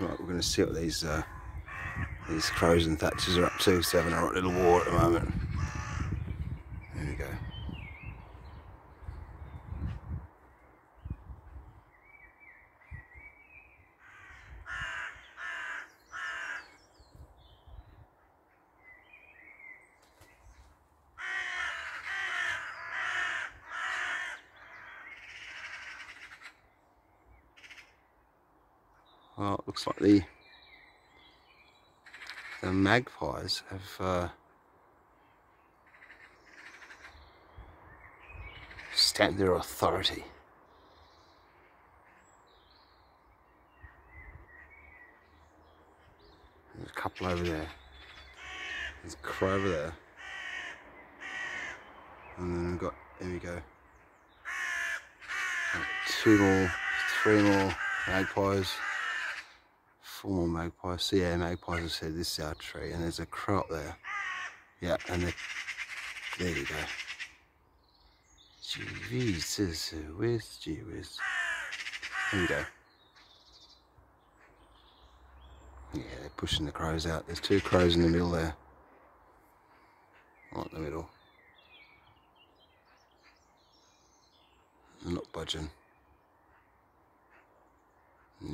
Right, we're going to see what these uh, these crows and thatchers are up to. So having a right little war at the moment. There we go. Well, it looks like the the magpies have uh, stamped their authority. There's a couple over there. There's a crow over there. And then we've got, there we go. Two more, three more magpies. Oh, More magpies. So yeah, magpies have said this is our tree and there's a crow up there. Yeah, and there you go. Jesus, where's gee whiz? There you go. Yeah, they're pushing the crows out. There's two crows in the middle there. Right in the middle. They're not budging.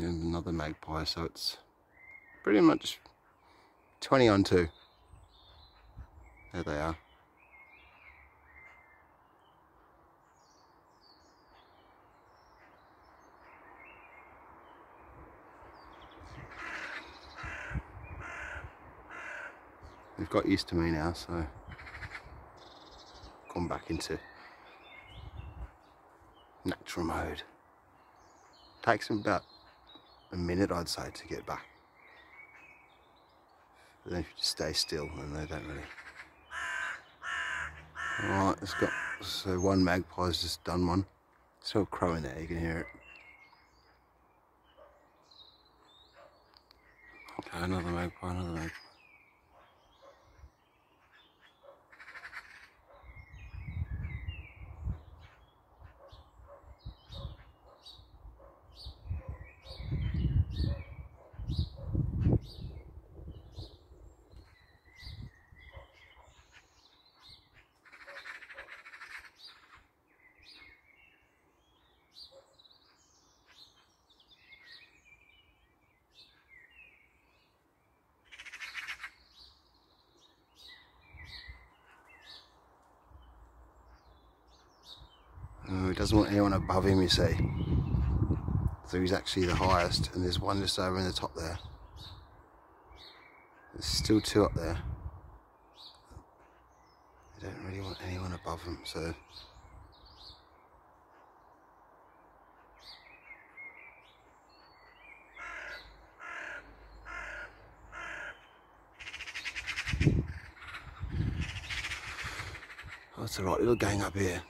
And another magpie, so it's pretty much 20 on 2. There they are. They've got used to me now, so gone back into natural mode. Takes them about a minute, I'd say, to get back. But then if you just stay still, then they don't really. Alright, it's got so one magpie's just done one. Still crowing there, you can hear it. Okay, another magpie, another magpie. Doesn't want anyone above him, you see. So he's actually the highest, and there's one just over in the top there. There's still two up there. They don't really want anyone above them, so. Oh, it's a right little gang up here.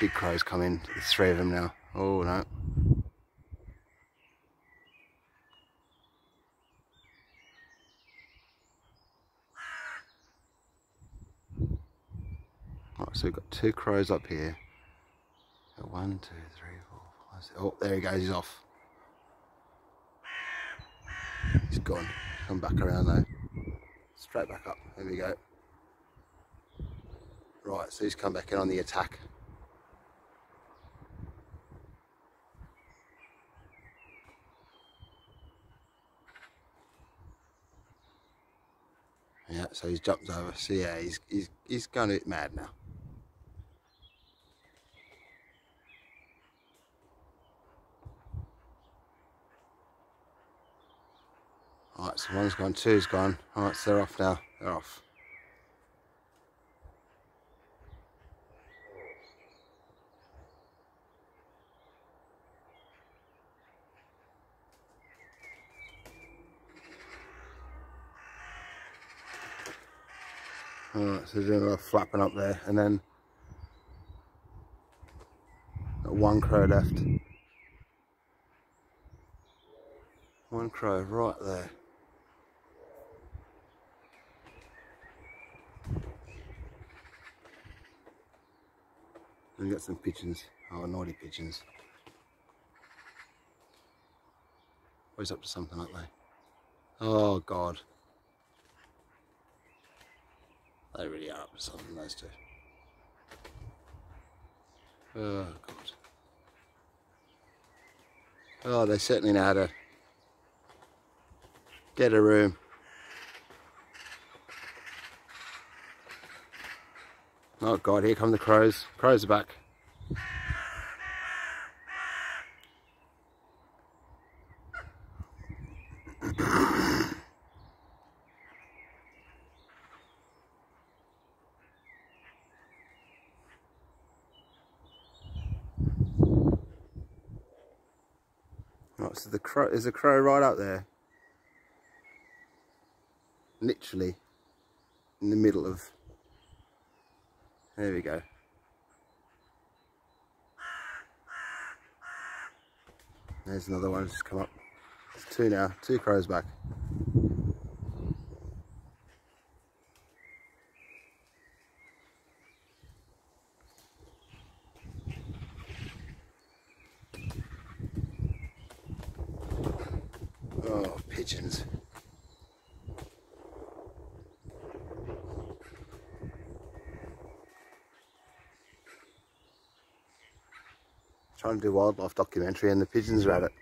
Big crows come in. There's three of them now. Oh, no. Right, so we've got two crows up here. One, two, three, four, five, six. Oh, there he goes. He's off. He's gone. Come back around though. Straight back up. There we go. Right, so he's come back in on the attack. Yeah, so he's jumped over. So yeah, he's he's he's going a bit mad now. Alright, so one's gone, two's gone. Alright, so they're off now. They're off. So there's another flapping up there, and then one crow left. One crow right there. And we got some pigeons. Oh, naughty pigeons. Always up to something, aren't they? Oh, God. They really are up something, those two. Oh, God. Oh, they certainly know how to get a room. Oh God, here come the crows. Crows are back. The crow, there's a crow right up there. Literally in the middle of, there we go. There's another one just come up. It's two now, two crows back. Oh, pigeons. Trying to do wildlife documentary and the pigeons are at it.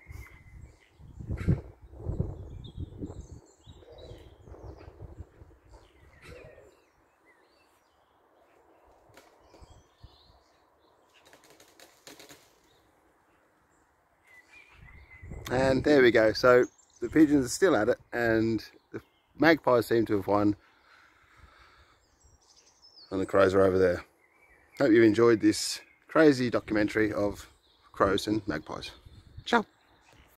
And there we go. So the pigeons are still at it and the magpies seem to have won. And the crows are over there. Hope you've enjoyed this crazy documentary of crows and magpies. Ciao.